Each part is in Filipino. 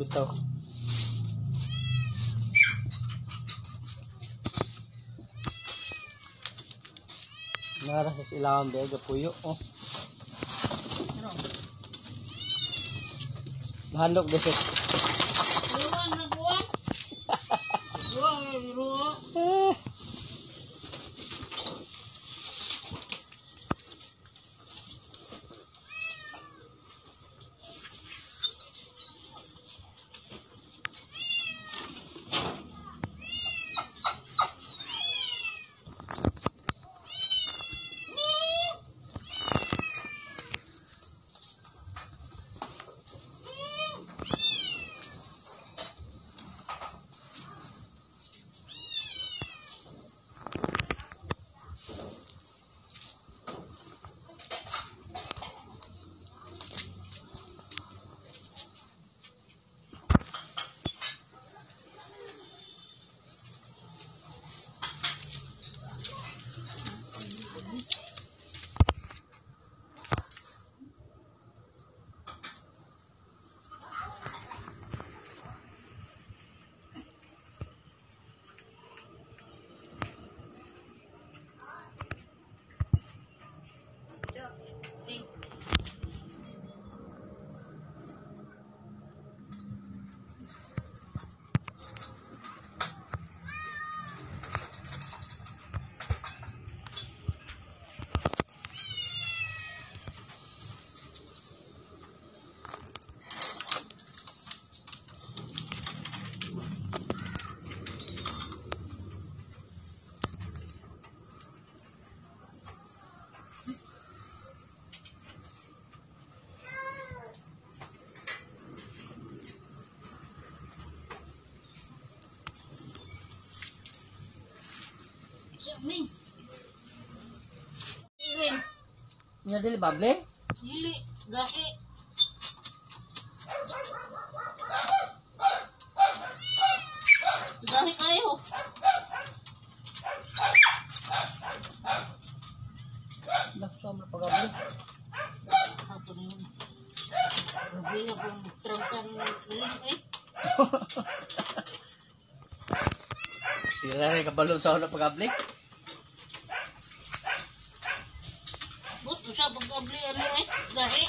Bitaw. Nara sa silawam dahil gapuyo. Oh. Yan o. Ning. Iring. Nya dili bable? Dili. Gahi. Gahi kayo. Laksa mo pagabli. Na yun. Grabe na kung trangkan rin eh. Tira rin kabalo sa una pagabli. But sa pagkabli ano eh. Gahi.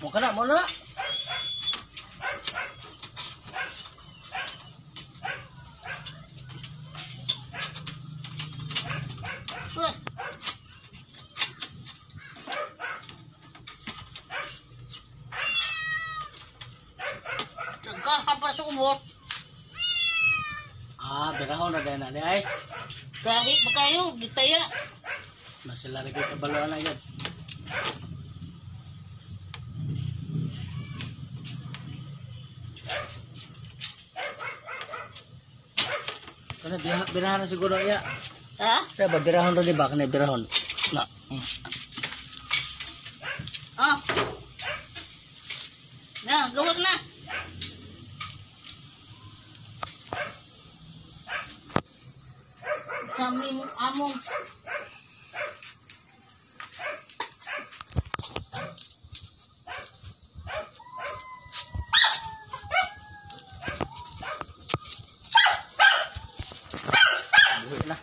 Mo kana mo na. Nagkakapas ubos. Ah, birahon na dahil na di ay. Gahi ba kayo? Ditaya. Na sila rin kay kabalo na yun. Kana birah birahan na siguro ya. Ha? Kaya ba birahon rin di ba? Kana birahon. Na. Mm. Ah. Na, gawag na. Sa among 나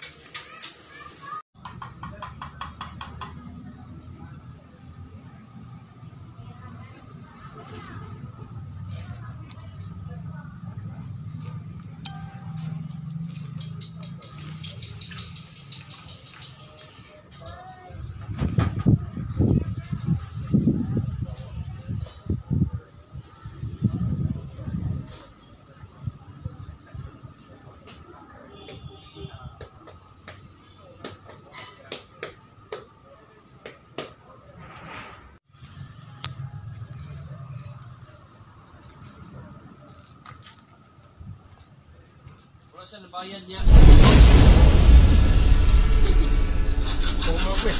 sa nabayan niya. Tumawin.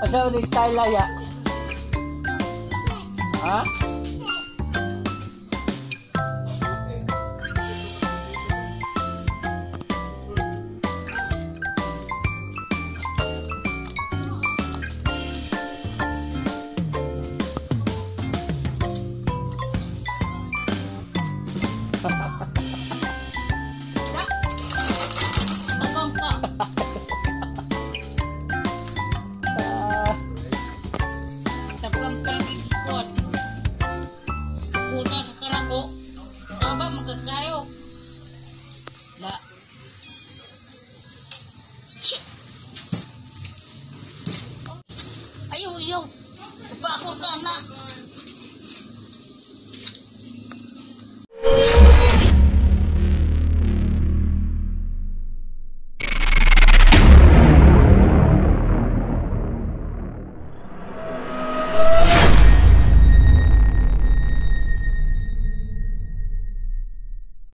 Pasaw ni style laya. Ha? magagayo.